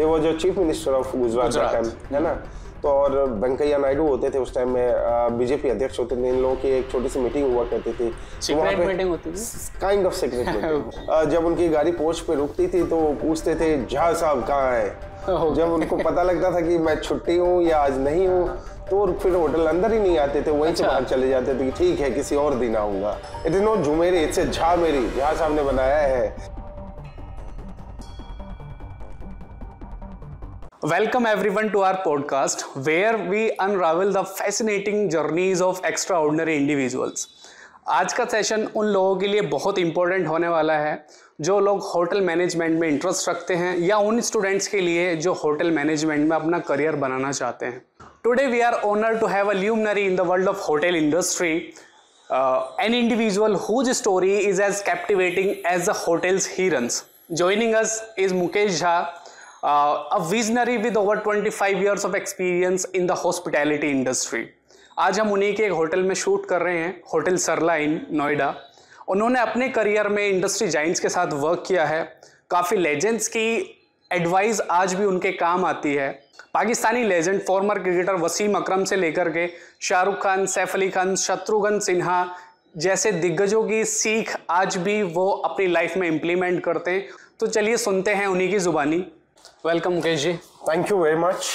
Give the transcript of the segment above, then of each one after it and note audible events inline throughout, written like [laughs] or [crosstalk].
ये वो जो chief minister of Gujarat. Time है ना? तो और वेंकैया नायडू होते थे उस टाइम में बीजेपी अध्यक्ष होते थे। इन लोगों की एक छोटी सी मीटिंग हुआ करती थी। सीक्रेट मीटिंग होती थी? काइंड ऑफ़ सीक्रेट जब उनकी गाड़ी पोस्ट पे रुकती थी तो पूछते थे झा साहब कहाँ है? जब उनको पता लगता था कि मैं छुट्टी हूँ या आज नहीं हूँ तो फिर होटल अंदर ही नहीं आते थे वहीं से अच्छा। बाहर चले जाते थे कि ठीक है किसी और दिन आऊँगा। It is not Jhumeri it's Jha मेरी झा साहब ने बनाया है। Welcome everyone to our podcast where we unravel the fascinating journeys of extraordinary individuals आज का सेशन उन लोगों के लिए बहुत इंपॉर्टेंट होने वाला है, जो लोग होटल मैनेजमेंट में इंटरेस्ट रखते हैं, या उन स्टूडेंट्स के लिए जो होटल मैनेजमेंट में अपना करियर बनाना चाहते हैं। Today we are honour to have a luminary in the world of hotel industry an individual whose story is as captivating as the hotels he runs joining us is Mukesh Jha uh, a visionary with over 25 years of experience in the hospitality industry. आज हम उन्हीं के एक hotel में shoot कर रहे हैं hotel सरला इन नोएडा उन्होंने अपने करियर में इंडस्ट्री जाइंट्स के साथ वर्क किया है। काफ़ी लेजेंड्स की एडवाइस आज भी उनके काम आती है। Pakistani legend former cricketer Wasim Akram से लेकर के शाहरुख खान सैफ अली खान शत्रुघ्न सिन्हा जैसे दिग्गजों की सीख आज भी वो अपनी लाइफ में इम्प्लीमेंट करते हैं। तो चलिए सुनते हैं उन्हीं की जुबानी। Welcome Mukesh ji thank you very much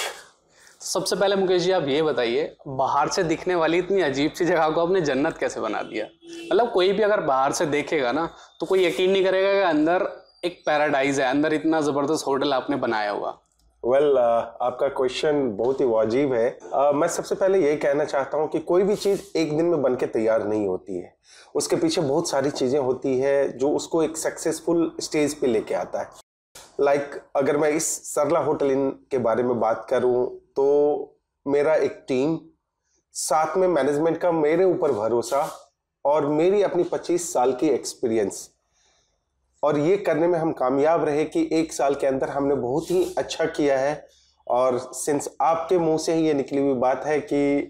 सबसे पहले मुकेश जी आप ये बताइए बाहर से दिखने वाली इतनी अजीब सी जगह को आपने जन्नत कैसे बना दिया? मतलब कोई भी अगर बाहर से देखेगा ना तो कोई यकीन नहीं करेगा कि अंदर एक पैराडाइज है अंदर इतना ज़बरदस्त होटल आपने बनाया हुआ। वेल well, uh, आपका क्वेश्चन बहुत ही वाजिब है। Uh, मैं सबसे पहले ये कहना चाहता हूँ कि कोई भी चीज़ एक दिन में बन के तैयार नहीं होती है। उसके पीछे बहुत सारी चीज़ें होती है जो उसको एक सक्सेसफुल स्टेज पे लेके आता है। लाइक like, अगर मैं इस सरला होटल इन के बारे में बात करूँ तो मेरा एक टीम साथ में मैनेजमेंट का मेरे ऊपर भरोसा और मेरी अपनी 25 साल की एक्सपीरियंस और ये करने में हम कामयाब रहे कि एक साल के अंदर हमने बहुत ही अच्छा किया है। और सिंस आपके मुँह से ही ये निकली हुई बात है कि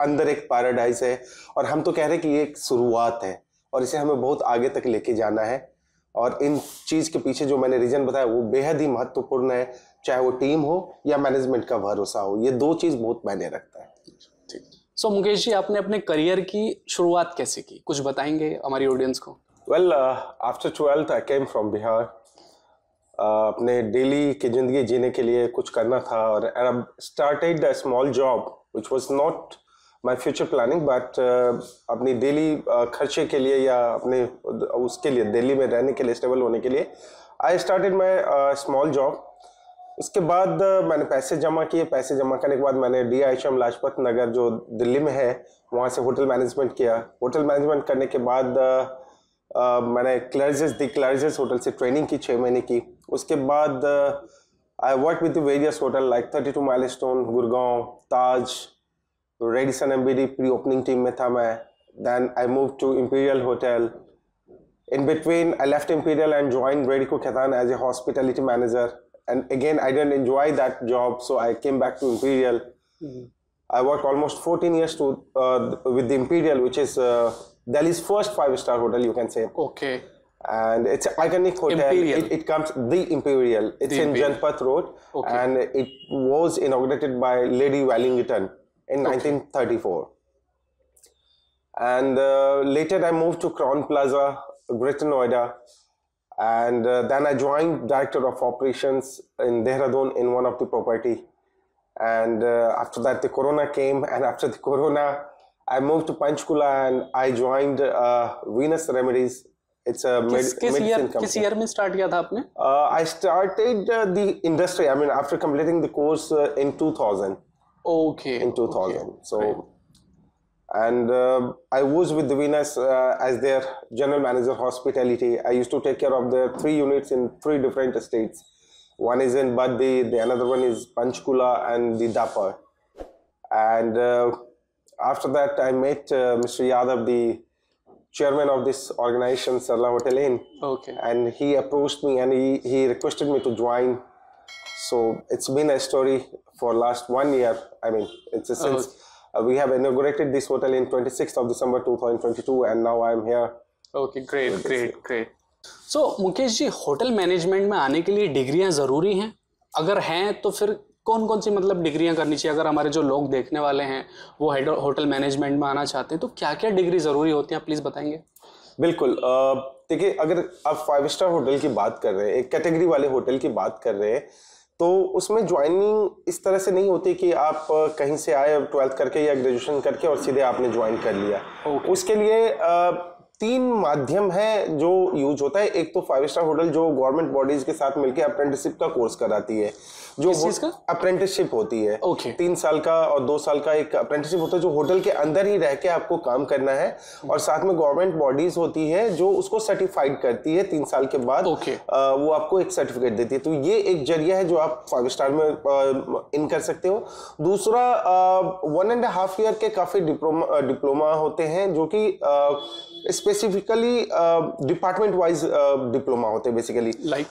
अंदर एक पैराडाइज है और हम तो कह रहे हैं कि ये एक शुरुआत है और इसे हमें बहुत आगे तक लेके जाना है। और इन चीज़ के पीछे जो मैंने रीजन बताया वो बेहद ही महत्वपूर्ण है चाहे वो टीम हो या मैनेजमेंट का भरोसा हो ये दो चीज़ बहुत मायने रखता है। ठीक। सो मुकेश जी आपने अपने करियर की शुरुआत कैसे की? कुछ बताएँगे हमारी ऑडियंस को? Well after twelfth I came from Bihar अपने डेली की ज़िंदगी जीने के लिए कुछ करना था और I started a small job which was not my future planning but अपनी डेली खर्चे के लिए या अपने उसके लिए दिल्ली में रहने के लिए स्टेबल होने के लिए I started my small job उसके बाद uh, मैंने पैसे जमा किए। पैसे जमा करने के बाद मैंने D I M Lajpat Nagar जो दिल्ली में है वहाँ से होटल मैनेजमेंट किया। होटल मैनेजमेंट करने के बाद uh, Uh, मैंने क्लर्जेस दी। क्लर्जेस होटल से ट्रेनिंग की छः महीने की। उसके बाद I work with various hotel like thirty two milestone Gurgaon Taj Radisson M pre opening team में था मैं then I move to Imperial hotel in between i left imperial and joined radico Khaitan as a hospitality manager and again i didn't enjoy that job so i came back to imperial i worked almost 14 years to uh, with the imperial which is uh, delhi's first five star hotel you can say okay and it's an iconic hotel Imperial. It, it comes the imperial it's The in Imperial. janpat road Okay. and it was inaugurated by lady wellington in 1934 and uh, later I moved to Crown Plaza, Greater Noida, and uh, then I joined director of operations in Dehradun in one of the property. And uh, after that, the Corona came, and after the Corona, I moved to Panchkula and I joined uh, Venus Remedies. It's a med- किस किस medicine year company. किस year में start किया था आपने Uh, I started uh, the industry. I mean, after completing the course uh, in 2000. Okay. In 2000. Okay. So, and uh, I was with the Venus uh, as their general manager hospitality. I used to take care of the three units in three different estates. One is in Baddi, the another one is Panchkula, and the Dapa. And uh, after that, I met uh, Mr. Yadav, the chairman of this organization, Sarla Hotel Inn. Okay. And he approached me and he, he requested me to join So it's been a story for last one year. I mean, it's a since uh, we have inaugurated this hotel in 26th of December 2022, and now I'm here. Okay great great great so Mukesh ji hotel management में आने के लिए डिग्रियाँ ज़रूरी हैं? अगर हैं तो फिर कौन कौन सी मतलब डिग्रियाँ करनी चाहिए? अगर हमारे जो लोग देखने वाले हैं वो होटल मैनेजमेंट में आना चाहते हैं तो क्या क्या डिग्री ज़रूरी होती है? प्लीज़ बताएँगे। बिल्कुल देखिए अगर आप फाइव स्टार होटल की बात कर रहे हैं एक कैटेगरी वाले होटल की बात कर रहे हैं तो उसमें ज्वाइनिंग इस तरह से नहीं होती कि आप कहीं से आए ट्वेल्थ करके या ग्रेजुएशन करके और सीधे आपने ज्वाइन कर लिया okay. उसके लिए तीन माध्यम है जो यूज़ होता है। एक तो फाइव स्टार होटल जो गवर्नमेंट बॉडीज के साथ मिलकर अप्रेंटिसशिप का कोर्स कराती है। जो अप्रेंटिसशिप होती है। Okay. तीन साल का और दो साल का एक अप्रेंटिसशिप होता है जो होटल के अंदर ही रह के आपको काम करना है। और साथ में गवर्नमेंट बॉडीज होती है जो उसको सर्टिफाइड करती है तीन साल के बाद। Okay. आ, वो आपको एक सर्टिफिकेट देती है। तो ये एक ज़रिया है जो आप फाइव स्टार में आ, इन कर सकते हो। दूसरा वन एंड हाफ़ ईयर के काफ़ी डिप्लोमा डिप्लोमा होते हैं जो कि स्पेसिफिकली डिपार्टमेंट वाइज डिप्लोमा होते हैं बेसिकली लाइक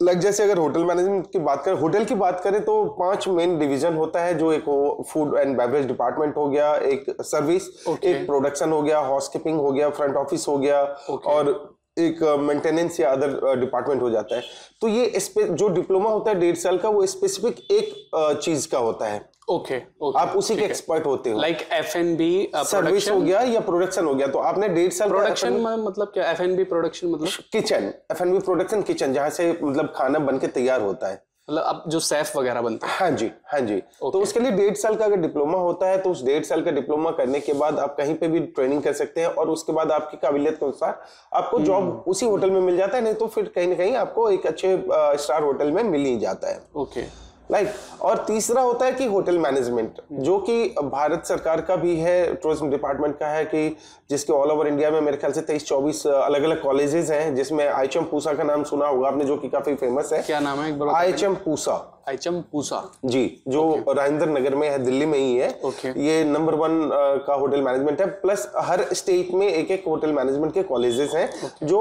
लाइक जैसे अगर होटल मैनेजमेंट की बात करें होटल की बात करें तो पाँच मेन डिवीज़न होता है जो एक फ़ूड एंड बेवरेज डिपार्टमेंट हो गया एक सर्विस okay. एक प्रोडक्शन हो गया हाउसकीपिंग हो गया फ्रंट ऑफ़िस हो गया okay. और एक मेंटेनेंस uh, या अदर डिपार्टमेंट uh, हो जाता है तो ये जो डिप्लोमा होता है डेढ़ साल का वो स्पेसिफिक एक uh, चीज़ का होता है ओके okay, आप उसी के एक्सपर्ट होते हो। Like F N B service हो गया या प्रोडक्शन हो गया? तो आपने डेढ़ साल प्रोडक्शन मतलब क्या? एफ़ एन बी प्रोडक्शन मतलब? Kitchen F N B production kitchen जहाँ से मतलब खाना बन के तैयार होता है। मतलब अब जो सेफ़ वगैरह बनता है। हाँ जी हाँ जी। okay. तो उसके लिए डेढ़ साल का अगर डिप्लोमा होता है तो उस डेढ़ साल का डिप्लोमा करने के बाद आप कहीं पे भी ट्रेनिंग कर सकते हैं और उसके बाद आपकी काबिलियत के अनुसार आपको जॉब हम्म। उसी होटल में मिल जाता है नहीं तो फिर कहीं ना कहीं आपको एक अच्छे स्टार होटल में मिल ही जाता है। Okay okay. Right right. और तीसरा होता है कि होटल मैनेजमेंट जो कि भारत सरकार का भी है टूरिज़्म डिपार्टमेंट का है कि जिसके ऑल ओवर इंडिया में मेरे ख्याल से तेईस चौबीस अलग अलग कॉलेजेस हैं जिसमें आईचम पूसा का नाम सुना होगा आपने जो कि काफ़ी फ़ेमस है क्या नाम है आईचम पूसा आइचम पूसा जी जो okay. राजेंद्र नगर में है दिल्ली में ही है okay. ये नंबर वन का होटल मैनेजमेंट है प्लस हर स्टेट में एक एक होटल मैनेजमेंट के कॉलेजेस हैं okay. जो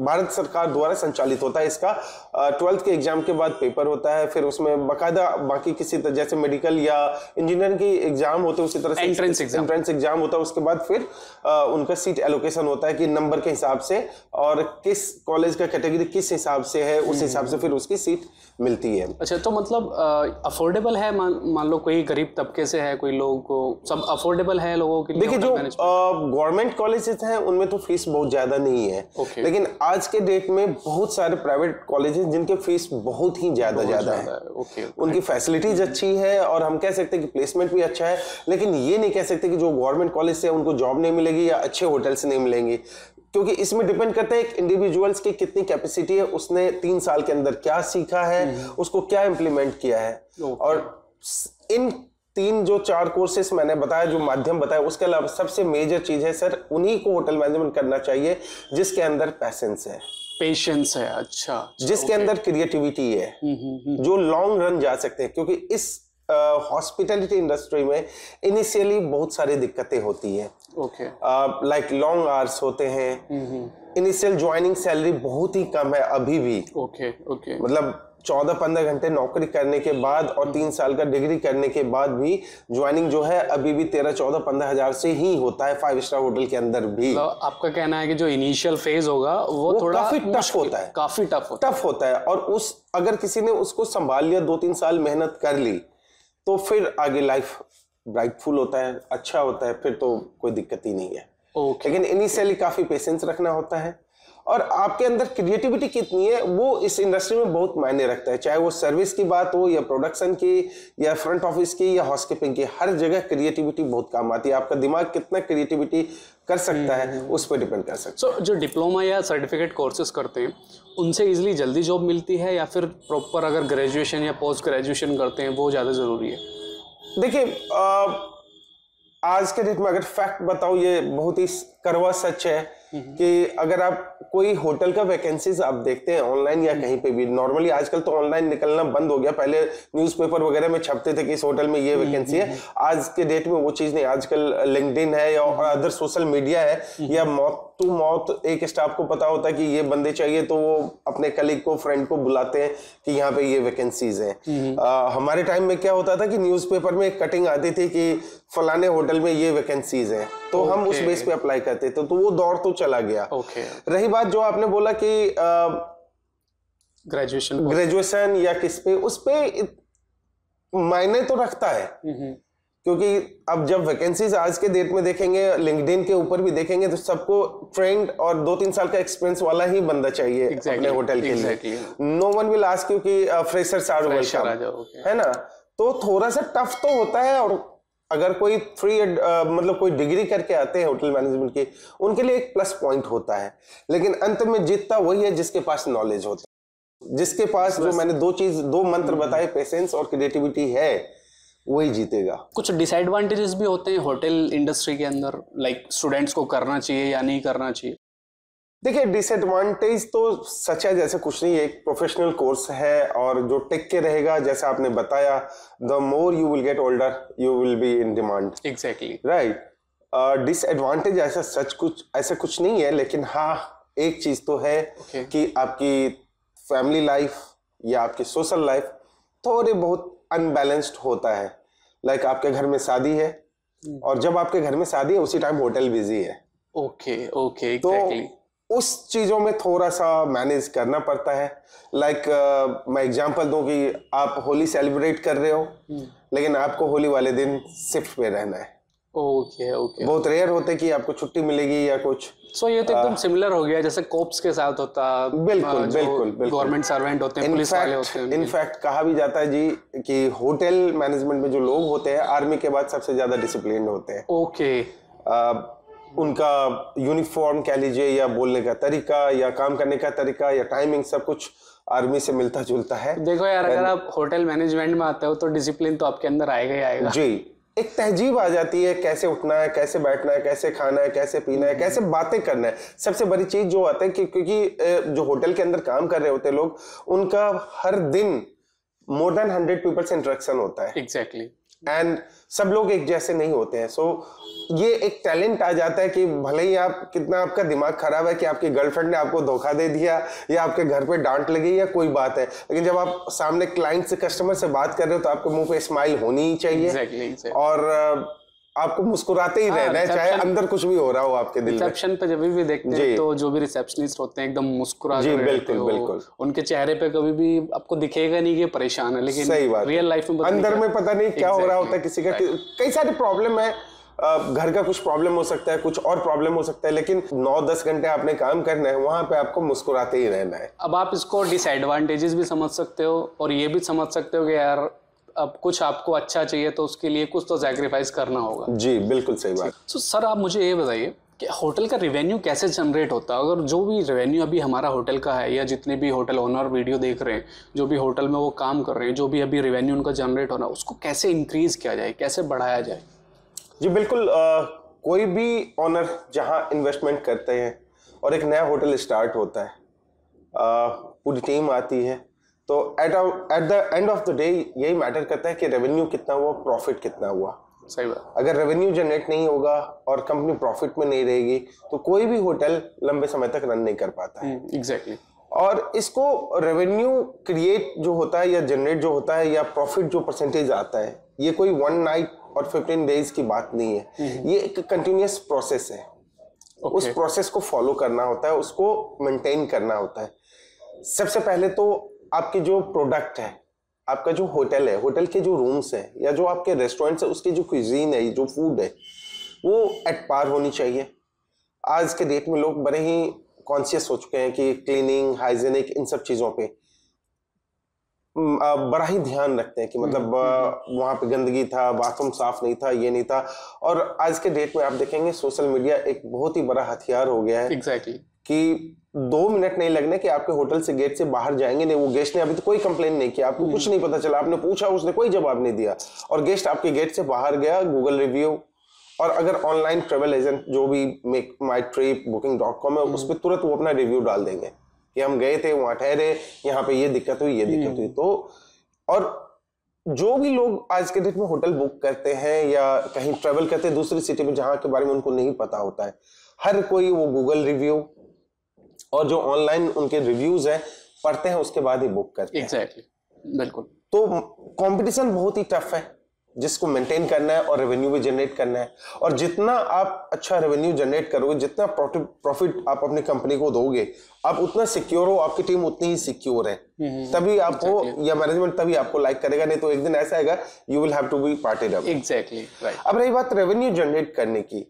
भारत सरकार द्वारा संचालित होता है इसका। ट्वेल्थ के एग्ज़ाम के बाद पेपर होता है फिर उसमें बाकायदा बाकी किसी तरह जैसे मेडिकल या इंजीनियरिंग की एग्ज़ाम होते हैं उसी तरह से एंट्रेंस एग्ज़ाम एंट्रेंस एग्ज़ाम होता है उसके बाद फिर उनका सीट एलोकेशन होता है कि नंबर के हिसाब से और किस कॉलेज का कैटेगरी किस हिसाब से है उस हिसाब से फिर उसकी सीट मिलती है। अच्छा तो मतलब अफोर्डेबल है मान मान लो कोई गरीब तबके से है कोई लोगों को सब अफोर्डेबल है लोगों के लिए देखिए जो गवर्नमेंट कॉलेजेस हैं उनमें तो फ़ीस बहुत ज़्यादा नहीं है। Okay. लेकिन आज के डेट में बहुत सारे प्राइवेट कॉलेजेस जिनके फ़ीस बहुत ही ज़्यादा ज़्यादा है। okay, उनकी फैसिलिटीज़ अच्छी है और हम कह सकते हैं कि प्लेसमेंट भी अच्छा है लेकिन ये नहीं कह सकते कि जो गवर्नमेंट कॉलेज से उनको जॉब नहीं मिलेगी या अच्छे होटल से नहीं मिलेंगी। क्योंकि इसमें डिपेंड करता है एक इंडिविजुअल्स की कितनी कैपेसिटी है उसने तीन साल के अंदर क्या सीखा है हम्म। उसको क्या इंप्लीमेंट किया है। और इन तीन जो चार कोर्सेस मैंने बताया जो माध्यम बताया उसके अलावा सबसे मेजर चीज़ है सर उन्हीं को होटल मैनेजमेंट करना चाहिए जिसके अंदर पैसेंस है। पेशेंस है अच्छा, अच्छा जिसके अंदर क्रिएटिविटी है। हम्म, हम्म, जो लॉन्ग रन जा सकते हैं क्योंकि इस हॉस्पिटलिटी uh, इंडस्ट्री में इनिशियली बहुत सारी दिक्कतें होती है। ओके लाइक लॉन्ग आवर्स होते हैं। इनिशियल ज्वाइनिंग सैलरी बहुत ही कम है अभी भी। Okay okay, okay okay. मतलब चौदह पंद्रह घंटे नौकरी करने के बाद और तीन साल का डिग्री करने के बाद भी ज्वाइनिंग जो है अभी भी तेरह चौदह पंद्रह हज़ार से ही होता है फाइव स्टार होटल के अंदर भी। तो आपका कहना है कि जो इनिशियल फ़ेज़ होगा वो, वो थोड़ा काफ़ी टफ होता है। काफ़ी टफ होता टफ होता है और उस अगर किसी ने उसको संभाल लिया दो तीन साल मेहनत कर ली तो फिर आगे लाइफ ब्राइटफुल होता है अच्छा होता है फिर तो कोई दिक्कत ही नहीं है। Okay. लेकिन इनिशियली काफ़ी पेशेंस रखना होता है। और आपके अंदर क्रिएटिविटी कितनी है वो इस इंडस्ट्री में बहुत मायने रखता है। चाहे वो सर्विस की बात हो या प्रोडक्शन की या फ्रंट ऑफ़िस की या हाउसकीपिंग की हर जगह क्रिएटिविटी बहुत काम आती है। आपका दिमाग कितना क्रिएटिविटी कर सकता है हम्म। उस पर डिपेंड कर सकता है। so, जो डिप्लोमा या सर्टिफिकेट कोर्सेज करते हैं उनसे इजिली जल्दी जॉब मिलती है या फिर प्रॉपर अगर ग्रेजुएशन या पोस्ट ग्रेजुएशन करते हैं वो ज़्यादा ज़रूरी है? देखिए आज के डेट में अगर फैक्ट बताओ ये बहुत ही करवा सच है। कि अगर आप कोई होटल का वैकेंसीज आप देखते हैं ऑनलाइन या कहीं पे भी नॉर्मली आजकल तो ऑनलाइन निकलना बंद हो गया। पहले न्यूज़पेपर वगैरह में छपते थे कि इस होटल में ये वैकेंसी है। आज के डेट में वो चीज़ नहीं आजकल लिंक्डइन है या अदर सोशल मीडिया है या मौत टू मौत एक स्टाफ को पता होता है कि ये बंदे चाहिए तो वो अपने कलीग को फ्रेंड को बुलाते हैं कि यहाँ पे ये वैकेंसीज हैं। हमारे टाइम में क्या होता था कि न्यूज़पेपर में एक कटिंग आती थी कि फलाने होटल में ये वैकेंसीज हैं। तो okay. हम उस बेस पे अप्लाई करते थे तो वो दौर तो चला गया। Okay. रही बात जो आपने बोला कि ग्रेजुएशन ग्रेजुएशन या किस पे उस पे मायने तो रखता है। क्योंकि अब जब वैकेंसीज आज के डेट में देखेंगे लिंक्डइन के ऊपर भी देखेंगे तो सबको ट्रेंड और दो तीन साल का एक्सपीरियंस वाला ही बंदा चाहिए exactly, अपने होटल के exactly. लिए no one will ask you कि फ्रेशर्स आर वेलकम है ना? तो थोड़ा सा टफ तो होता है और अगर कोई फ्री uh, मतलब कोई डिग्री करके आते हैं होटल मैनेजमेंट की उनके लिए एक प्लस पॉइंट होता है। लेकिन अंत में जीतता वही है जिसके पास नॉलेज होता है। जिसके पास जो मैंने दो चीज़ दो मंत्र हम्म। बताए पेशेंस और क्रिएटिविटी है वही जीतेगा। कुछ डिसएडवांटेजेस भी होते हैं होटल इंडस्ट्री के अंदर लाइक स्टूडेंट्स को करना चाहिए या नहीं करना चाहिए। देखिए डिसएडवांटेज तो सच है जैसे कुछ नहीं एक प्रोफेशनल कोर्स है और जो टिक के रहेगा जैसा आपने बताया the more you will get older you will be in demand exactly right disadvantage ऐसा सच कुछ ऐसा कुछ नहीं है लेकिन हाँ एक चीज़ तो है okay. कि आपकी फैमिली लाइफ या आपकी सोशल लाइफ थोड़े बहुत अनबैलेंस्ड होता है। लाइक like आपके घर में शादी है hmm. और जब आपके घर में शादी है उसी टाइम होटल बिज़ी है। ओके ओके तो उस चीज़ों में थोड़ा सा मैनेज करना पड़ता है। लाइक like, uh, मैं एग्जांपल दूँ कि आप होली सेलिब्रेट कर रहे हो hmm. लेकिन आपको होली वाले दिन शिफ्ट पे रहना है। ओके ओके बहुत रेयर होते कि आपको छुट्टी मिलेगी या कुछ सो so, ये तो एकदम सिमिलर हो गया जैसे कोप्स के साथ होता बिल्कुल बिल्कुल बिल्कुल। गवर्नमेंट सर्वेंट होते हैं पुलिस वाले होते हैं इनफैक्ट कहा भी जाता है जी कि होटल मैनेजमेंट में जो लोग होते हैं आर्मी के बाद सबसे ज़्यादा डिसिप्लिन होते हैं। ओके उनका यूनिफॉर्म कह लीजिए या बोलने का तरीका या काम करने का तरीका या टाइमिंग सब कुछ आर्मी से मिलता जुलता है। देखो यार अगर आप होटल मैनेजमेंट में आते हो तो डिसिप्लिन तो आपके अंदर आएगा ही आएगा। जी एक तहजीब आ जाती है कैसे उठना है कैसे बैठना है कैसे खाना है कैसे पीना है कैसे बातें करना है। सबसे बड़ी चीज़ जो आता है कि क्योंकि जो होटल के अंदर काम कर रहे होते हैं लोग उनका हर दिन मोर देन हंड्रेड पीपल से इंट्रेक्शन होता है। Exactly exactly. एंड सब लोग एक जैसे नहीं होते हैं। सो so, ये एक टैलेंट आ जाता है कि भले ही आप कितना आपका दिमाग खराब है कि आपकी गर्लफ्रेंड ने आपको धोखा दे दिया या आपके घर पे डांट लगी या कोई बात है लेकिन जब आप सामने क्लाइंट से कस्टमर से बात कर रहे हो तो आपके मुँह पे स्माइल होनी ही चाहिए। Exactly, exactly. और आपको मुस्कुराते ही हाँ, रहना है चाहे अंदर कुछ भी हो रहा हो आपके दिल रिसेप्शन पे जब भी देखते हैं तो जो भी रिसेप्शनिस्ट होते हैं एकदम मुस्कुरा जी बिल्कुल बिल्कुल। उनके चेहरे पे कभी भी आपको दिखेगा नहीं कि परेशान है लेकिन सही बात रियल लाइफ में अंदर में पता नहीं क्या हो रहा होता है किसी का कई सारे प्रॉब्लम है। घर का कुछ प्रॉब्लम हो सकता है कुछ और प्रॉब्लम हो सकता है लेकिन नौ दस घंटे आपने काम करना है वहाँ पे आपको मुस्कुराते ही रहना है। अब आप इसको डिसएडवांटेजेस भी समझ सकते हो और ये भी समझ सकते हो कि यार अब कुछ आपको अच्छा चाहिए तो उसके लिए कुछ तो सैक्रिफाइस करना होगा। जी बिल्कुल सही बात। तो सर आप मुझे ये बताइए कि होटल का रेवेन्यू कैसे जनरेट होता है? अगर जो भी रेवेन्यू अभी हमारा होटल का है या जितने भी होटल ओनर वीडियो देख रहे हैं जो भी होटल में वो काम कर रहे हैं जो भी अभी रेवेन्यू उनका जनरेट होना उसको कैसे इंक्रीज किया जाए कैसे बढ़ाया जाए? जी बिल्कुल आ, कोई भी ऑनर जहाँ इन्वेस्टमेंट करते हैं और एक नया होटल स्टार्ट होता है पूरी टीम आती है तो at at the end of the day यही मैटर करता है कि रेवेन्यू कितना हुआ प्रॉफिट कितना हुआ। सही बात। अगर रेवेन्यू जनरेट नहीं होगा और कंपनी प्रॉफिट में नहीं रहेगी तो कोई भी होटल लंबे समय तक रन नहीं कर पाता है। Exactly hmm, exactly. और इसको रेवेन्यू क्रिएट जो होता है या जनरेट जो होता है या प्रॉफिट जो परसेंटेज आता है ये कोई वन नाइट और फिफ्टीन डेज़ की बात नहीं है। hmm. ये एक कंटिन्यूस प्रोसेस है। Okay. उस प्रोसेस को फॉलो करना होता है उसको मेंटेन करना होता है। सबसे पहले तो आपके जो प्रोडक्ट है आपका जो होटल है होटल के जो रूम्स हैं या जो आपके रेस्टोरेंट्स है उसकी जो क्विजीन है जो फ़ूड है वो एट पार होनी चाहिए। आज के डेट में लोग बड़े ही कॉन्शियस हो चुके हैं कि क्लीनिंग हाइजेनिक इन सब चीज़ों पे। बड़ा ही ध्यान रखते हैं कि मतलब हम्म, हम्म, हम्म। वहाँ पे गंदगी था बाथरूम साफ़ नहीं था ये नहीं था। और आज के डेट में आप देखेंगे सोशल मीडिया एक बहुत ही बड़ा हथियार हो गया है एग्जैक्टली exactly. कि दो मिनट नहीं लगने कि आपके होटल से गेट से बाहर जाएँगे नहीं वो गेस्ट ने अभी तो कोई कंप्लेन नहीं किया आपको कुछ नहीं पता चला आपने पूछा उसने कोई जवाब नहीं दिया। और गेस्ट आपके गेट से बाहर गया गूगल रिव्यू और अगर ऑनलाइन ट्रेवल एजेंट जो भी मेक माई ट्रिप बुकिंग डॉट कॉम है उस पर तुरंत वो अपना रिव्यू डाल देंगे। कि हम गए थे वहाँ ठहरे यहाँ पे ये दिक्कत हुई ये दिक्कत हुई। तो और जो भी लोग आज के डेट में होटल बुक करते हैं या कहीं ट्रेवल करते हैं दूसरी सिटी में जहाँ के बारे में उनको नहीं पता होता है हर कोई वो गूगल रिव्यू और जो ऑनलाइन उनके रिव्यूज़ है पढ़ते हैं उसके बाद ही बुक करते हैं। बिल्कुल। तो कंपटीशन बहुत ही टफ है। जिसको मेंटेन करना है और रेवेन्यू भी जनरेट करना है। और जितना आप अच्छा रेवेन्यू जनरेट करोगे जितना प्रॉफिट आप अपनी कंपनी को दोगे आप उतना सिक्योर हो आपकी टीम उतनी ही सिक्योर है। तभी आपको या मैनेजमेंट तभी आपको लाइक करेगा नहीं तो एक दिन ऐसा आएगा you will have to be parted up exactly अब रही बात रेवेन्यू जनरेट करने की।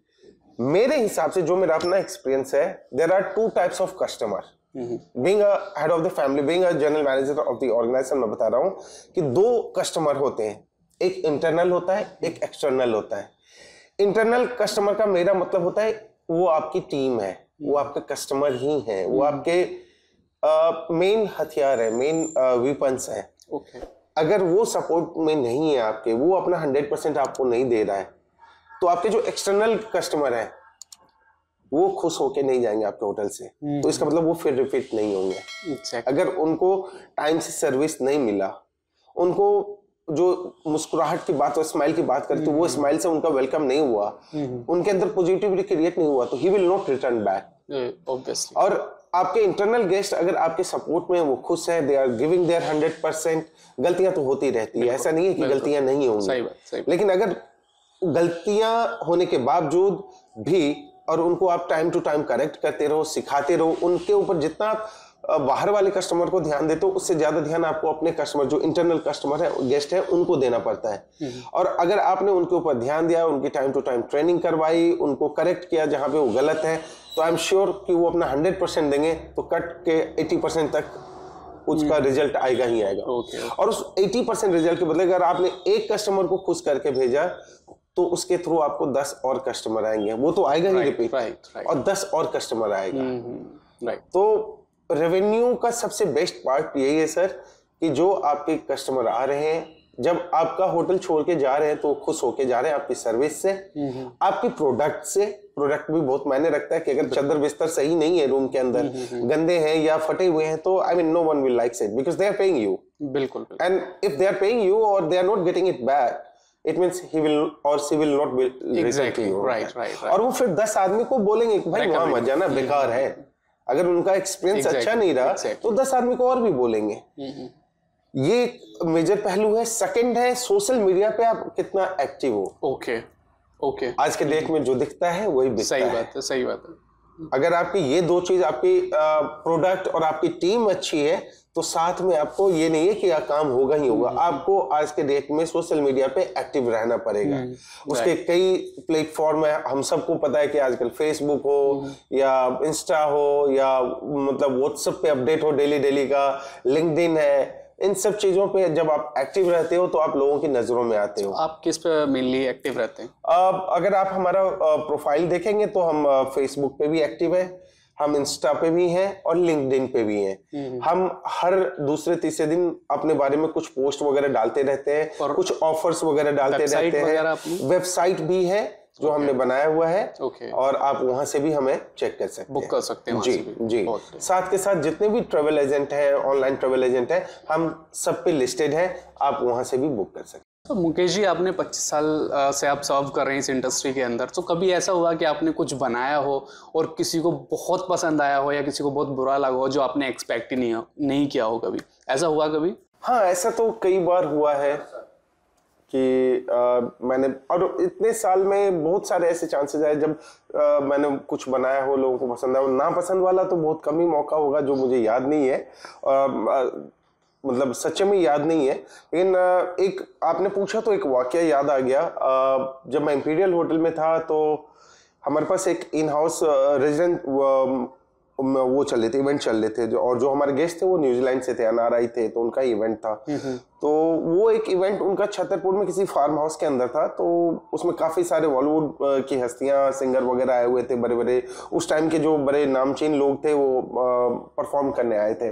मेरे हिसाब से जो मेरा अपना एक्सपीरियंस है there are two types of customer being head of the family being general manager of the organisation मैं बता रहा हूँ कि दो कस्टमर होते हैं। एक इंटरनल होता है एक एक्सटर्नल होता है। इंटरनल कस्टमर का मेरा मतलब होता है वो आपकी टीम है वो आपके कस्टमर ही है वो हम्म। आपके मेन हथियार है मेन वीपन्स है। ओके अगर वो सपोर्ट में नहीं है आपके वो अपना हंड्रेड परसेंट आपको नहीं दे रहा है तो आपके जो एक्सटर्नल कस्टमर है वो खुश होके नहीं जाएँगे आपके होटल से। हम्म। तो इसका मतलब वो फिर रिपीट नहीं होंगे। अगर उनको टाइम से सर्विस नहीं मिला उनको जो मुस्कुराहट की बात और स्माइल की बात करते तो वो स्माइल से उनका वेलकम नहीं हुआ। हम्म। उनके अंदर पॉजिटिविटी क्रिएट नहीं हुआ तो he will not return back और आपके इंटरनल गेस्ट अगर आपके सपोर्ट में वो खुश है they are giving their hundred percent गलतियाँ तो होती रहती है। ऐसा नहीं है कि गलतियाँ नहीं होंगी। लेकिन अगर गलतियाँ होने के बावजूद भी और उनको आप टाइम टू टाइम करेक्ट करते रहो सिखाते रहो उनके ऊपर जितना बाहर वाले कस्टमर को ध्यान देते हो उससे ज़्यादा ध्यान आपको अपने कस्टमर जो इंटरनल कस्टमर है गेस्ट है उनको देना पड़ता है। हम्म। और अगर आपने उनके ऊपर ध्यान दिया उनकी टाइम टू टाइम ट्रेनिंग करवाई उनको करेक्ट किया जहाँ पे वो गलत है तो आई एम श्योर कि वो अपना हंड्रेड परसेंट देंगे तो कट के एटी परसेंट तक उसका रिज़ल्ट हम्म। आएगा ही आएगा। Okay. और उस 80 परसेंट रिज़ल्ट के बदले अगर आपने एक कस्टमर को खुश करके भेजा तो उसके थ्रू आपको दस और कस्टमर आएँगे। वो तो आएगा ही रिपीट और दस और कस्टमर आएगा। हम्म, हम्म, तो रेवेन्यू का सबसे बेस्ट पार्ट यही है सर कि जो आपके कस्टमर आ रहे हैं जब आपका होटल छोड़ के जा रहे हैं तो खुश होके जा रहे हैं आपकी सर्विस से। आपके प्रोडक्ट से प्रोडक्ट भी बहुत मायने रखता है कि अगर चदर बिस्तर सही नहीं है रूम के अंदर गंदे हैं या फटे हुए हैं तो I mean no one will like it because they are paying you बिल्कुल and if they are paying you और they are not getting it back it mean he will और she will not be exactly right right और वो फिर दस आदमी को बोलेंगे कि भाई वहाँ मत जाना बेकार है। अगर उनका एक्सपीरियंस exactly, अच्छा नहीं रहा exactly. तो दस आदमी को और भी बोलेंगे. ये मेजर पहलू है सेकंड है सोशल मीडिया पे आप कितना एक्टिव हो ओके ओके आज के डेट में जो दिखता है वही सही है। बात है सही बात है अगर आपकी ये दो चीज़ आपकी प्रोडक्ट और आपकी टीम अच्छी है तो साथ में आपको ये नहीं है कि यह काम होगा ही होगा। आपको आज के डेट में सोशल मीडिया पे एक्टिव रहना पड़ेगा। हम्म, उसके कई प्लेटफॉर्म है। हम सबको पता है कि आजकल फेसबुक हो हम्म। या इंस्टा हो या मतलब व्हाट्सएप पे अपडेट हो डेली डेली का। लिंक्डइन है। इन सब चीज़ों पे जब आप एक्टिव रहते हो तो आप लोगों की नज़रों में आते हो। आप किस पे मेनली एक्टिव रहते हैं? अगर आप हमारा प्रोफ़ाइल देखेंगे तो हम फेसबुक पे भी एक्टिव है। हम इंस्टा पे भी हैं और लिंक्डइन पे भी हैं। हम्म। हम हर दूसरे तीसरे दिन अपने बारे में कुछ पोस्ट वगैरह डालते रहते हैं और कुछ ऑफर्स वगैरह डालते रहते हैं। वेबसाइट भी है जो okay. हमने बनाया हुआ है okay. और आप वहाँ से भी हमें चेक कर सकते बुक कर सकते हैं जी जी। साथ के साथ जितने भी ट्रेवल एजेंट हैं ऑनलाइन ट्रेवल एजेंट हैं हम सब पे लिस्टेड है आप वहाँ से भी बुक कर सकते हैं। तो मुकेश जी आपने 25 साल से आप सर्व कर रहे हैं इस इंडस्ट्री के अंदर। तो कभी ऐसा हुआ कि आपने कुछ बनाया हो और किसी को बहुत पसंद आया हो या किसी को बहुत बुरा लगा हो जो आपने एक्सपेक्ट ही नहीं नहीं किया हो कभी? ऐसा हुआ कभी? हाँ ऐसा तो कई बार हुआ है कि आ, मैंने और इतने साल में बहुत सारे ऐसे चांसेस आए जब आ, मैंने कुछ बनाया हो लोगों को पसंद आया ना पसंद वाला तो बहुत कम ही मौका होगा जो मुझे याद नहीं है। आ, मतलब सच्चे में याद नहीं है लेकिन एक आपने पूछा तो एक वाक्य याद आ गया। जब मैं इंपीरियल होटल में था तो हमारे पास एक इन हाउस रेजिडेंट वो चल रहे थे इवेंट चल रहे थे जो और जो हमारे गेस्ट थे वो न्यूजीलैंड से थे एनआरआई थे तो उनका इवेंट था। हम्म, हम्म। तो वो एक इवेंट उनका छतरपुर में किसी फार्म हाउस के अंदर था तो उसमें काफ़ी सारे बॉलीवुड की हस्तियाँ सिंगर वगैरह आए हुए थे बड़े बड़े उस टाइम के जो बड़े नामचीन लोग थे वो परफॉर्म करने आए थे।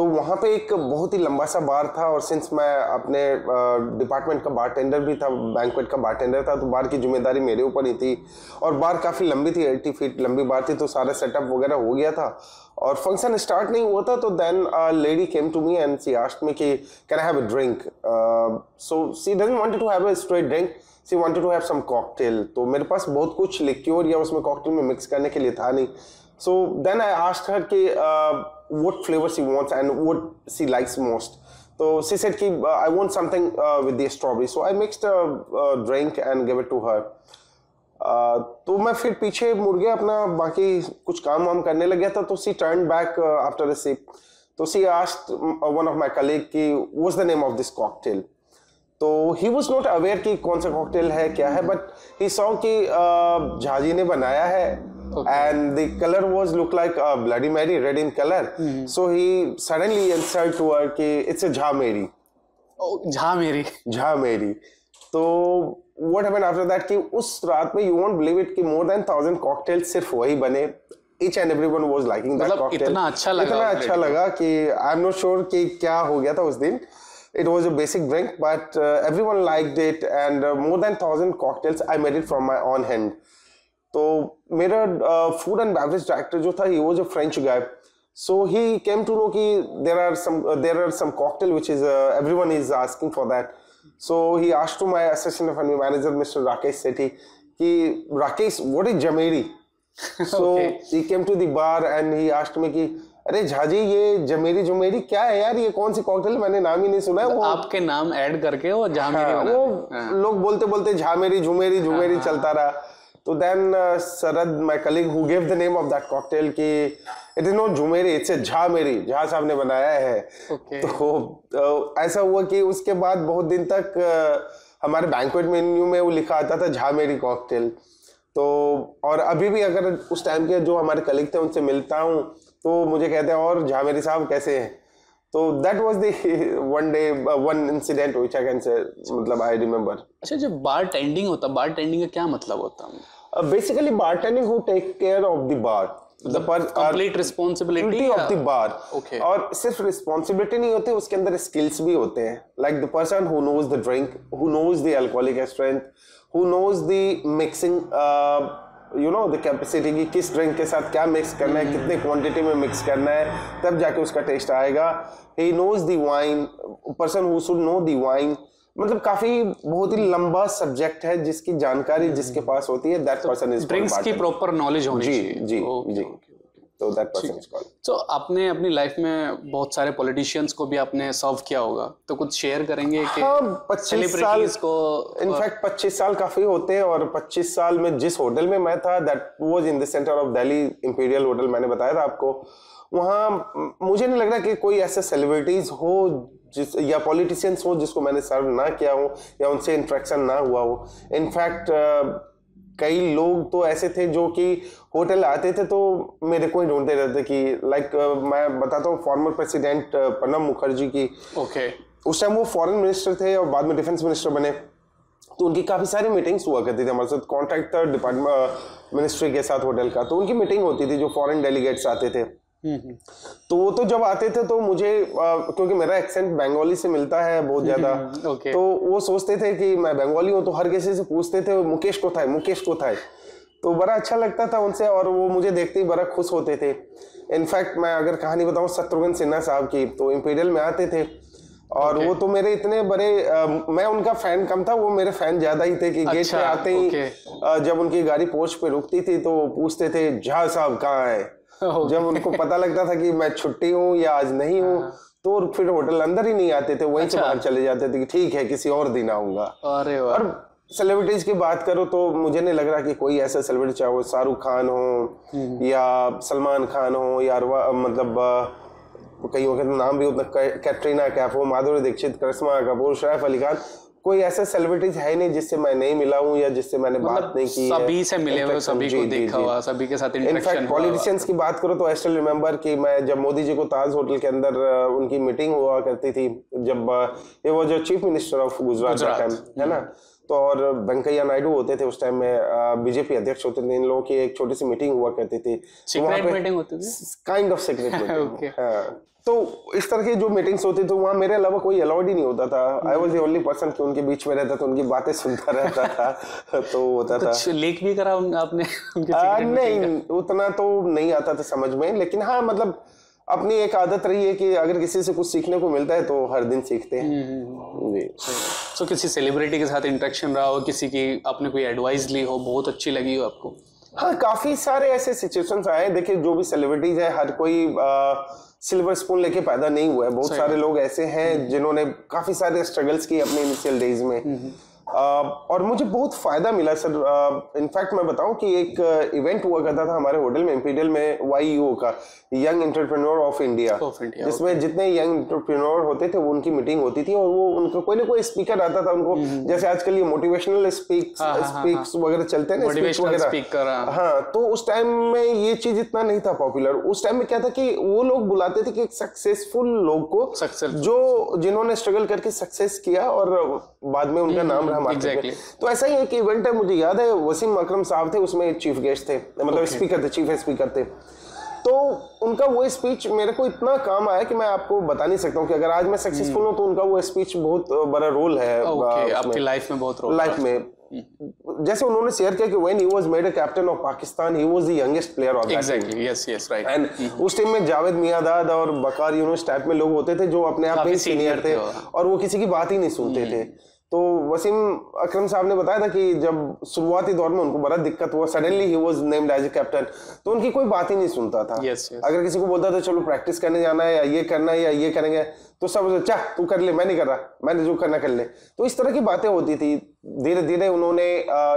तो वहाँ पे एक बहुत ही लंबा सा बार था और सिंस मैं अपने डिपार्टमेंट का बार टेंडर भी था बैंकवेट का बार टेंडर था तो बार की ज़िम्मेदारी मेरे ऊपर ही थी और बार काफ़ी लंबी थी एट्टी फीट लंबी बार थी तो सारा सेटअप वगैरह हो गया था और फ़ंक्शन स्टार्ट नहीं हुआ था तो then lady came to me and she asked me कि can I have a drink so she doesn't wanted to have a straight drink she wanted to have some cocktail तो मेरे पास बहुत कुछ लिक्योर या उसमें कॉकटेल में मिक्स करने के लिए था नहीं। सो then I asked her कि uh, what flavor she wants and what she likes most. So she said, "Ki uh, I want something uh, with the strawberry." So I mixed a, a drink and gave it to her. Uh, तो मैं फिर पीछे मुड़ गया अपना बाकी कुछ काम वाम करने लग गया था तो she turn back after the sip तो she asked one of my colleague की what's the name of this cocktail तो ही वॉज़ नॉट अवेयर कि कौन सा कॉकटेल है क्या है बट ही सॉ कि झाजी ने बनाया है and the color was look like a bloody mary red in color Mm-hmm. so he suddenly answered to her कि it's a jha mary Jha मेरी jha mary तो what happened after that कि उस रात में you won't believe it कि more than thousand cocktails सिर्फ़ वही बने each and everyone was liking that मतलब cocktail इतना अच्छा लगा इतना already। अच्छा लगा कि एम नॉट श्योर कि क्या हो गया था उस दिन it was a basic drink but uh, everyone liked it and uh, more than thousand cocktails I made it from my own hand तो मेरा फ़ूड एंड बेवरेज डायरेक्टर जो था he was a French guy so he came to know कि there are some there are some cocktail which is everyone is asking for that so he asked to my assistant F and B manager mister Rakesh Sethi कि Rakesh what is Jameri so he came to the bar and he asked me कि अरे झाजी ये जमेरी जुमेरी क्या है यार? ये कौन सी cocktail मैंने नाम ही नहीं सुना है वो. आपके नाम ऐड करके वो झा मेरी हाँ, वो लोग बोलते बोलते झामेरी झुमेरी झुमेरी चलता रहा। तो then Sarad my colleague who give the name of that cocktail कि it is not Jhumeri it's Jha मेरी झा साहब ने बनाया है। Okay. तो अ, ऐसा हुआ कि उसके बाद बहुत दिन तक अ, हमारे बैंक्वेट मेन्यू में वो लिखा आता था झा मेरी कॉकटेल तो और अभी भी अगर उस टाइम के जो हमारे कलीग थे उनसे मिलता हूँ तो मुझे कहते हैं और झा मेरी साहब कैसे हैं? तो that was the one day one incident which I can say मतलब आई रिमेंबर अच्छा जब बार टेंडिंग होता बार टेंडिंग का क्या मतलब होता? है basically bar. The complete responsibility of the bar. Okay. और सिर्फ़ रिस्पॉन्सिबिलिटी नहीं होती उसके अंदर स्किल्स भी होते हैं. Like the person who knows the drink who knows the alcoholic strength who knows the mixing you know the capacity की किस ड्रिंक के साथ क्या मिक्स करना है कितने क्वांटिटी में मिक्स करना है तब जाके उसका टेस्ट आएगा। He knows the wine person who should know the wine मतलब काफ़ी बहुत ही लंबा सब्जेक्ट है जिसकी जानकारी जिसके पास होती है दैट पर्सन इज़ ड्रिंक्स की प्रॉपर नॉलेज होनी जी जी जी. तो दैट पर्सन इज़ कॉल्ड तो आपने अपनी लाइफ में बहुत सारे पॉलिटिशियंस को भी आपने सर्व किया होगा। तो कुछ शेयर करेंगे कि हाँ पच्चीस साल सेलिब्रिटीज को इनफैक्ट 25 साल काफ़ी होते हैं और 25 साल में जिस होटल में मैं था that was in the centre of Delhi Imperial Hotel मैंने बताया था आपको। वहाँ मुझे नहीं लग रहा कि कोई ऐसे सेलिब्रिटीज हो जिस या पॉलिटिशियंस हो जिसको मैंने सर्व ना किया हो या उनसे इंट्रैक्शन ना हुआ हो। इनफैक्ट कई लोग तो ऐसे थे जो कि होटल आते थे तो मेरे को ही ढूंढते रहते कि लाइक मैं बताता हूँ फॉर्मर प्रेसिडेंट प्रणब मुखर्जी की। Okay okay. उस टाइम वो फॉरेन मिनिस्टर थे और बाद में डिफेंस मिनिस्टर बने। तो उनकी काफ़ी सारी मीटिंग्स हुआ करती थी हमारे साथ कॉन्ट्रैक्ट था डिपार्टमेंट मिनिस्ट्री के साथ होटल का। तो उनकी मीटिंग होती थी जो फॉरेन डेलीगेट्स आते थे। तो वो तो जब आते थे तो मुझे अ, क्योंकि मेरा एक्सेंट बंगाली से मिलता है बहुत ज़्यादा [laughs] ओके तो वो सोचते थे कि मैं बंगाली हूँ तो हर किसी से पूछते थे मुकेश को था मुकेश को था तो बड़ा अच्छा लगता था उनसे और वो मुझे देखते ही बड़ा खुश होते थे इनफैक्ट मैं अगर कहानी बताऊँ शत्रुघ्न सिन्हा साहब की तो इम्पीरियल में आते थे और okay. वो तो मेरे इतने बड़े मैं उनका फ़ैन कम था वो मेरे फ़ैन ज़्यादा ही थे कि अच्छा, गेट पे आते ही ओके। अ, जब उनकी गाड़ी पोस्ट पे रुकती थी तो पूछते थे झा साहब कहाँ है। [laughs] जब उनको पता लगता था कि मैं छुट्टी हूँ या आज नहीं हूँ तो फिर होटल अंदर ही नहीं आते थे वहीं से अच्छा। बाहर चले जाते थे कि ठीक है किसी और दिन आऊँगा। अरे और सेलिब्रिटीज की बात करो तो मुझे नहीं लग रहा कि कोई ऐसा सेलिब्रिटी चाहे वो शाहरुख खान हो या सलमान खान हो या मतलब अ, कईयों के तो नाम भी उतना कैटरीना कैफ हो माधुरी दीक्षित करिश्मा कपूर शैफ अली खान कोई ऐसा सेलिब्रिटीज है नहीं जिससे मैं नहीं मिला हूँ या जिससे मैंने बात नहीं की सभी से मिले हुए सभी को देखा हुआ सभी के साथ इंटरेक्शन इनफैक्ट पॉलिटिशियंस की बात करो तो आई स्टिल रिमेम्बर कि मैं जब मोदी जी को ताज होटल के अंदर उनकी मीटिंग हुआ करती थी जब ये वो जो chief minister of Gujarat. Time है ना? तो और वेंकैया नायडू होते थे उस टाइम में बीजेपी अध्यक्ष होते थे इन लोगों की एक छोटी सी मीटिंग हुआ करती थी। सीक्रेट मीटिंग होती थी? काइंड ऑफ़ सीक्रेट मीटिंग तो इस तरह की जो मीटिंग्स होती थी वहाँ मेरे अलावा कोई अलाउड ही नहीं होता था। I was the only person कि उनके बीच में रहता था उनकी बातें सुनता [laughs] रहता था तो होता था। लीक भी करा उन- आपने? [laughs] उनके आ, नहीं उतना तो नहीं आता था समझ में लेकिन हाँ मतलब अपनी एक आदत रही है कि अगर किसी से कुछ सीखने को मिलता है तो हर दिन सीखते हैं। जी। का? so किसी सेलिब्रिटी के साथ इंटरेक्शन रहा हो किसी की आपने कोई एडवाइस ली हो बहुत अच्छी लगी हो आपको? हाँ काफ़ी सारे ऐसे सिचुएशंस आए देखिए जो भी सेलिब्रिटीज है हर कोई सिल्वर स्पून लेके पैदा नहीं हुआ है। बहुत सारे लोग ऐसे हैं जिन्होंने काफ़ी सारे स्ट्रगल्स किए अपने इनिशियल डेज़ में। और मुझे बहुत फ़ायदा मिला सर। इनफैक्ट मैं बताऊँ कि एक इवेंट हुआ करता था हमारे होटल में इंपीरियल में वाई का यंग एंटरप्रेन्योर ऑफ़ इंडिया जिसमें जितने यंग एंटरप्रेन्योर होते थे वो उनकी मीटिंग होती थी और वो उनका कोई ना कोई स्पीकर आता था उनको। हम्म, हम्म। जैसे आजकल ये मोटिवेशनल स्पीक्स स्पीक्स वगैरह चलते हैं वगैरह। हाँ।, हाँ तो उस टाइम में ये चीज़ इतना नहीं था पॉपुलर उस टाइम में क्या था कि वो लोग बुलाते थे कि एक सक्सेसफुल लोग को जो जिन्होंने स्ट्रगल करके सक्सेस किया और बाद में उनका हम्म, नाम रहा मार्केट exactly. तो ऐसा ही एक इवेंट है मुझे याद है वसीम अकरम साहब थे उसमें चीफ गेस्ट थे मतलब okay. स्पीकर थे चीफ स्पीकर थे। तो उनका वो स्पीच मेरे को इतना काम आया कि मैं आपको बता नहीं सकता हूँ कि अगर आज मैं सक्सेसफुल हूँ तो उनका वो स्पीच बहुत बड़ा रोल है okay, आपकी लाइफ में बहुत रोल लाइफ में। जैसे उन्होंने शेयर किया कि when he was made a captain of Pakistan he was the youngest player of exactly yes yes right and उस टीम में जावेद मियादाद और बकार यूनुस टाइप में लोग होते थे जो अपने आप में सीनियर थे और वो किसी की बात ही नहीं सुनते hmm. थे। तो वसीम अकरम साहब ने बताया था कि जब शुरुआती दौर में उनको बड़ा दिक्कत हुआ suddenly he was named as a captain तो उनकी कोई बात ही नहीं सुनता था। Yes, yes. अगर किसी को बोलता था चलो प्रैक्टिस करने जाना है या ये करना है या ये करेंगे तो सब चाह तू कर ले मैं नहीं कर रहा मैंने जो करना कर ले। तो इस तरह की बातें होती थी। धीरे धीरे उन्होंने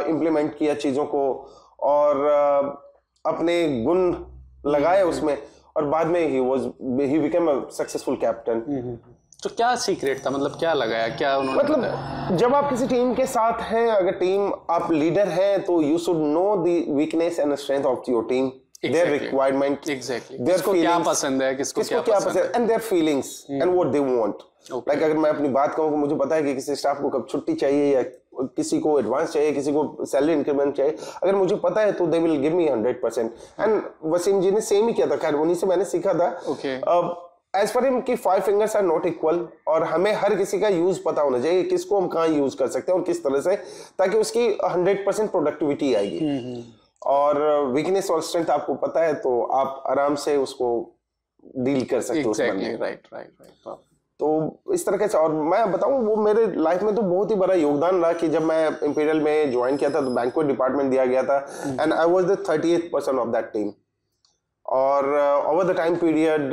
इम्प्लीमेंट किया चीज़ों को और अपने गुण लगाए mm-hmm. उसमें और बाद में he was he became a successful captain तो क्या सीक्रेट था? मतलब क्या लगाया? क्या उन्होंने मतलब जब आप किसी टीम के साथ हैं अगर टीम आप लीडर हैं तो you should know the weakness and strength of your team their requirement exactly. किसको क्या पसंद है किसको, किसको क्या, पसंद है? feelings hmm. and what they want. Okay. like अगर मैं अपनी बात कहूँ मुझे पता है कि किसी स्टाफ को कब छुट्टी चाहिए या किसी को एडवांस चाहिए किसी को सैलरी इंक्रीमेंट चाहिए अगर मुझे पता है तो they will give me hundred percent and Wasim ji ने सेम ही किया था। खैर उन्हीं से मैंने सीखा था। Okay. uh, as per him की five fingers are not equal और हमें हर किसी का यूज़ पता होना चाहिए किसको हम कहाँ यूज़ कर सकते हैं और किस तरह से ताकि उसकी हंड्रेड परसेंट प्रोडक्टिविटी आएगी। हम्म, हम्म। और वीकनेस और स्ट्रेंथ आपको पता है तो आप आराम से उसको डील कर सकते हो exactly, राइट राइट राइट तो इस तरह से और मैं बताऊँ वो मेरे लाइफ में तो बहुत ही बड़ा योगदान रहा कि जब मैं इंपीरियल में ज्वाइन किया था तो बैंकवेट डिपार्टमेंट दिया गया था। And I was the thirty person of that team और ओवर द टाइम पीरियड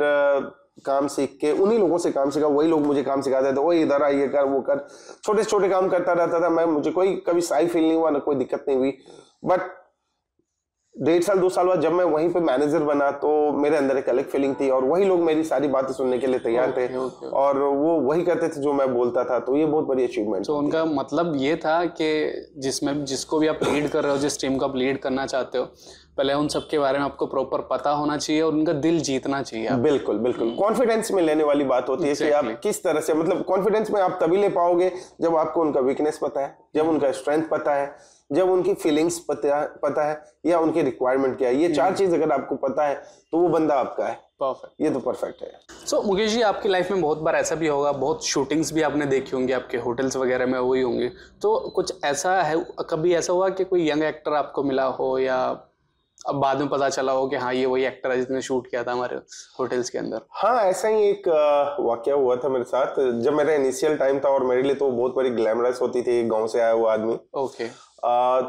काम सीख के उन्हीं लोगों से काम सीखा वही लोग मुझे काम सिखाते थे वही इधर आ ये कर वो कर। छोटे छोटे काम करता रहता था मैं मुझे कोई कभी साई फील नहीं हुआ ना कोई दिक्कत नहीं हुई। बट डेढ़ साल दो साल बाद जब मैं वहीं पे मैनेजर बना तो मेरे अंदर एक अलग फीलिंग थी और वही लोग मेरी सारी बातें सुनने के लिए तैयार थे और वो वही करते थे जो मैं बोलता था तो ये बहुत बड़ी अचीवमेंट तो उनका मतलब ये था कि जिसमें जिसको भी आप लीड कर रहे हो जिस टीम को आप लीड करना चाहते हो पहले उन सब के बारे में आपको प्रॉपर पता होना चाहिए और उनका दिल जीतना चाहिए बिल्कुल बिल्कुल। कॉन्फिडेंस हम्म। में लेने वाली बात होती है कि आप किस तरह से मतलब कॉन्फिडेंस में आप तभी ले पाओगे जब आपको उनका वीकनेस पता है जब उनका स्ट्रेंथ पता है जब उनकी फीलिंग्स पता पता है या उनकी रिक्वायरमेंट क्या है। ये चार हम्म। चीज़ अगर आपको पता है तो वो बंदा आपका है। परफेक्ट ये तो परफेक्ट है। सो so, मुकेश जी आपकी लाइफ में बहुत बार ऐसा भी होगा बहुत शूटिंग्स भी आपने देखी होंगी आपके होटल्स वगैरह में हुई होंगी। तो कुछ ऐसा है कभी ऐसा हुआ कि कोई यंग एक्टर आपको मिला हो या अब बाद में पता चला हो कि हाँ ये वही एक्टर है जिसने शूट किया था हमारे होटल्स के अंदर। हाँ ऐसा ही एक वाक्य हुआ था मेरे साथ। जब मेरा इनिशियल टाइम था और मेरे लिए तो बहुत बड़ी ग्लैमरस होती थी गाँव से आया हुआ आदमी। ओके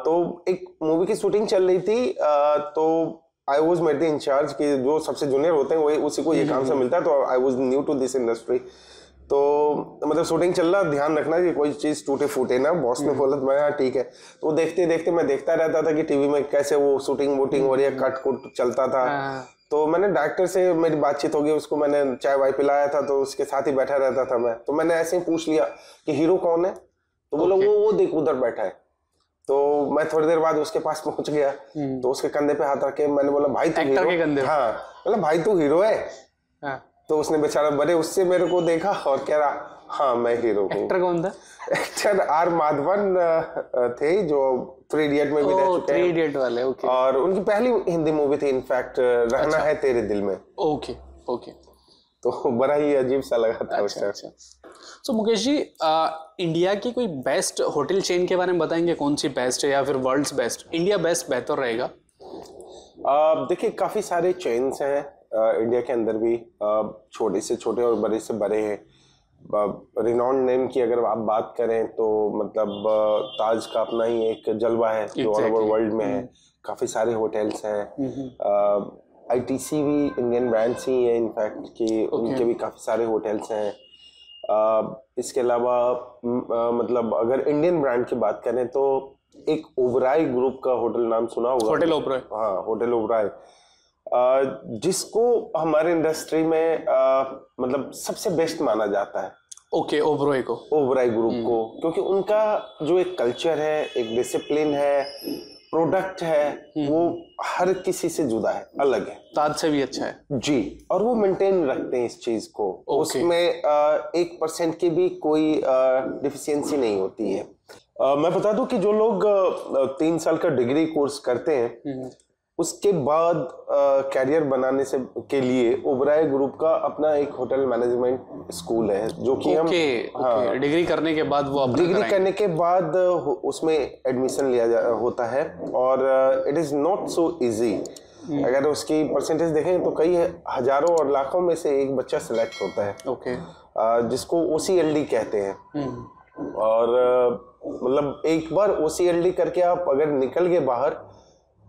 तो एक मूवी की शूटिंग चल रही थी। आ, तो I was made the in charge कि जो सबसे जूनियर होते हैं वही उसी को ये काम से मिलता है। तो I was new to this industry तो मतलब शूटिंग चल रहा ध्यान रखना कि कोई चीज़ टूटे फूटे ना। बॉस ने हम्म। बोला तो मैं हाँ ठीक है। तो देखते देखते मैं देखता रहता था कि टीवी में कैसे वो शूटिंग वूटिंग हो रही है कट कुट चलता था। हाँ। तो मैंने डायरेक्टर से मेरी बातचीत हो गई उसको मैंने चाय वाय पिलाया था तो उसके साथ ही बैठा रहता था मैं। तो मैंने ऐसे ही पूछ लिया कि हीरो कौन है? तो बोलो वो वो देख उधर बैठा है। तो मैं थोड़ी देर बाद उसके पास पहुँच गया। हम्म। तो उसके कंधे पे हाथ रखे मैंने बोला भाई तू हीरो? हाँ। मतलब भाई तू हीरो है? हाँ। तो उसने बेचारा बड़े उससे मेरे को देखा और कह रहा हाँ मैं हीरो हूँ। एक्टर कौन था? एक्टर आर माधवन थे जो थ्री इडियट में भी रह चुके हैं। इडियट वाले ओके और उनकी पहली हिंदी मूवी थी इनफैक्ट रहना अच्छा। है तेरे दिल में। ओके ओके तो बड़ा ही अजीब सा लगा था अच्छा, अच्छा। सो मुकेश जी आ, इंडिया की कोई बेस्ट होटल चेन के बारे में बताएँगे? कौन सी बेस्ट है या फिर वर्ल्ड्स बेस्ट इंडिया बेस्ट बेहतर रहेगा? देखिए काफ़ी सारे चेन्स हैं। इंडिया के अंदर भी छोटे से छोटे और बड़े से बड़े हैं। रिनाउंड नेम की अगर आप बात करें तो मतलब ताज का अपना ही एक जलवा है जो ऑल ओवर वर्ल्ड में है। हम्म। काफ़ी सारे होटल्स हैं। आईटीसी भी इंडियन ब्रांड्स ही है इनफैक्ट कि Okay. उनके भी काफ़ी सारे होटल्स हैं। इसके अलावा मतलब अगर इंडियन ब्रांड की बात करें तो एक ओबराय ग्रुप का होटल नाम सुना होगा। होटल ओबराय हाँ होटल ओबराय जिसको हमारे इंडस्ट्री में अ, मतलब सबसे बेस्ट माना जाता है। ओके ओबराय को। ओबराई ग्रुप को क्योंकि उनका जो एक कल्चर है एक डिसिप्लिन है प्रोडक्ट है वो हर किसी से जुदा है अलग है। ताज से भी अच्छा है। जी और वो मेंटेन रखते हैं इस चीज़ को। उसमें एक परसेंट की भी कोई डिफिशियंसी नहीं होती है। अ, मैं बता दूँ कि जो लोग तीन साल का डिग्री कोर्स करते हैं उसके बाद कैरियर बनाने से के लिए ओबराय ग्रुप का अपना एक होटल मैनेजमेंट स्कूल है जो कि हम ओके डिग्री करने के बाद वो डिग्री करने के बाद उसमें एडमिशन लिया जा होता है और it is not so easy अगर उसकी परसेंटेज देखें तो कई हज़ारों और लाखों में से एक बच्चा सिलेक्ट होता है। ओके। जिसको ओसीएलडी कहते हैं। हम्म, और मतलब एक बार ओसीएलडी करके आप अगर निकल गए बाहर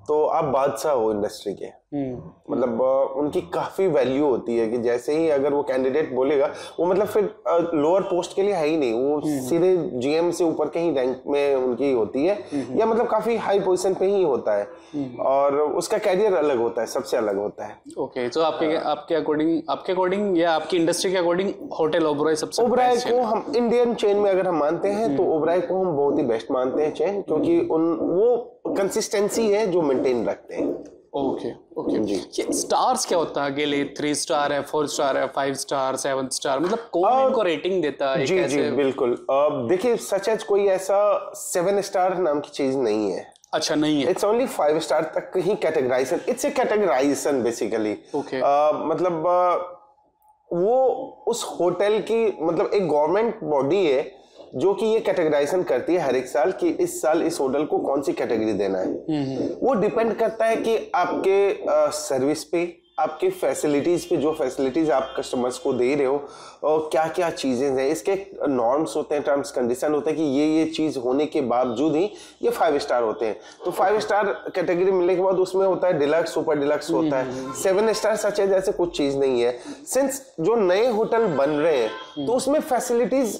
तो आप बादशाह हो इंडस्ट्री के। मतलब उनकी काफ़ी वैल्यू होती है कि जैसे ही अगर वो कैंडिडेट बोलेगा वो मतलब फिर लोअर पोस्ट के लिए है ही नहीं। वो सीधे जीएम से ऊपर के ही रैंक में उनकी होती है या मतलब काफ़ी हाई पोजीशन पे ही होता है। और उसका कैरियर अलग होता है सबसे अलग होता है। ओके तो आपके आपके अकॉर्डिंग आपके अकॉर्डिंग या आपकी इंडस्ट्री के अकॉर्डिंग होटल ओबराय सबसे ओबराय को हम इंडियन चेन में अगर हम मानते हैं तो ओबराय को हम बहुत ही बेस्ट मानते हैं चेन क्योंकि उन वो कंसिस्टेंसी है जो मेंटेन रखते हैं। ओके ओके जी। ये स्टार्स क्या होता है? अकेले थ्री स्टार है फोर स्टार है फाइव स्टार सेवन स्टार मतलब कौन इनको रेटिंग देता है जी जी बिल्कुल। अब देखिए सच एज कोई ऐसा सेवन स्टार नाम की चीज़ नहीं है। अच्छा नहीं है। इट्स ओनली फाइव स्टार तक ही categorization it's a categorization basically okay मतलब अ, वो उस होटल की मतलब एक गवर्नमेंट बॉडी है जो कि ये कैटेगराइजेशन करती है हर एक साल कि इस साल इस होटल को कौन सी कैटेगरी देना है। वो डिपेंड करता है कि आपके सर्विस पे आपके फैसिलिटीज़ पे जो फैसिलिटीज़ आप कस्टमर्स को दे रहे हो और क्या क्या चीज़ें हैं। इसके नॉर्म्स होते हैं टर्म्स कंडीशन होते हैं कि ये ये चीज़ होने के बावजूद ही ये फाइव स्टार होते हैं। तो फाइव स्टार कैटेगरी मिलने के बाद उसमें होता है डिलक्स सुपर डिलक्स होता है। सेवन स्टार सच है जैसे कुछ चीज़ नहीं है। सिंस जो नए होटल बन रहे हैं तो उसमें फैसिलिटीज़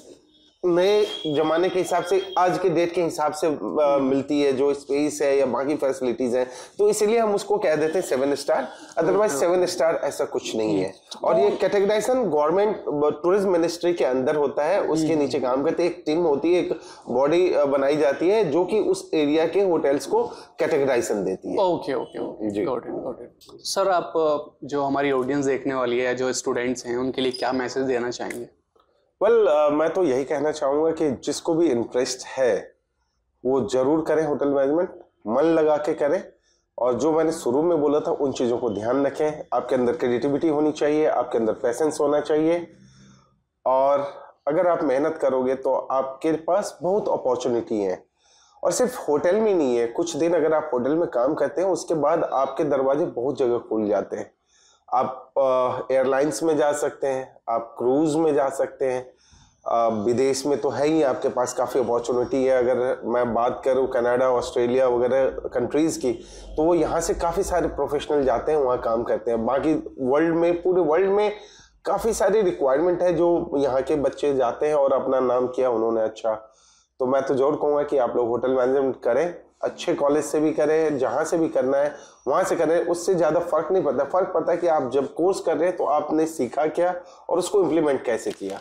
नए जमाने के हिसाब से आज के डेट के हिसाब से अ, मिलती है जो स्पेस है या बाकी फैसिलिटीज़ है। तो इसीलिए हम उसको कह देते हैं seven star otherwise seven star ऐसा कुछ नहीं है। और ये कैटेगराइजेशन गवर्नमेंट टूरिज़्म मिनिस्ट्री के अंदर होता है। उसके नीचे काम करते एक टीम होती है एक बॉडी बनाई जाती है जो कि उस एरिया के होटल्स को कैटेगराइजेशन देती है। ओके ओके ओके सर आप जो हमारी ऑडियंस देखने वाली है जो स्टूडेंट्स हैं उनके लिए क्या मैसेज देना चाहेंगे? वेल मैं तो यही कहना चाहूँगा कि जिसको भी इंटरेस्ट है, वो ज़रूर करें होटल मैनेजमेंट मन लगा के करें। और जो मैंने शुरू में बोला था, उन चीज़ों को ध्यान रखें। आपके अंदर क्रिएटिविटी होनी चाहिए, आपके अंदर पैसेंस होना चाहिए। और अगर आप मेहनत करोगे तो आपके पास बहुत अपॉर्चुनिटी है। और सिर्फ़ होटल में नहीं है, कुछ दिन अगर आप होटल में काम करते हैं, उसके बाद आपके दरवाजे बहुत जगह खुल जाते हैं। आप एयरलाइंस में जा सकते हैं, आप क्रूज में जा सकते हैं। विदेश में तो है ही, आपके पास काफ़ी अपॉर्चुनिटी है। अगर मैं बात करूँ कनाडा, ऑस्ट्रेलिया वगैरह कंट्रीज़ की तो वो यहाँ से काफ़ी सारे प्रोफेशनल जाते हैं, वहाँ काम करते हैं। बाकी वर्ल्ड में, पूरे वर्ल्ड में काफ़ी सारी रिक्वायरमेंट है जो यहाँ के बच्चे जाते हैं और अपना नाम किया उन्होंने अच्छा। तो मैं तो ज़रूर कहूँगा कि आप लोग होटल मैनेजमेंट करें। अच्छे कॉलेज से भी करें, जहाँ से भी करना है, वहाँ से करें, उससे ज़्यादा फ़र्क नहीं पड़ता। फ़र्क पड़ता है कि आप जब कोर्स कर रहे हैं तो आपने सीखा क्या और उसको इम्प्लीमेंट कैसे किया।